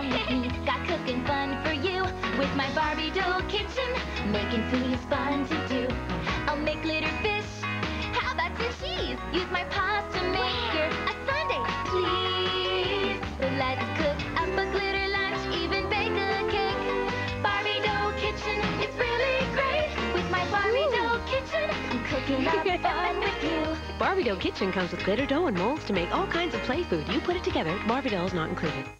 along with me. Got cooking fun for you with my Barbie dough kitchen. Making food is fun to do. I'll make glitter fish. How about some cheese? Use my pasta maker. A sundae, please. So Let's cook up a glitter lunch, even bake a cake. Barbie dough kitchen, it's really great. With my Barbie Ooh. dough kitchen, I'm cooking up fun with you. Barbie Dough Kitchen comes with glitter dough and molds to make all kinds of play food. You put it together, Barbie Doll's not included.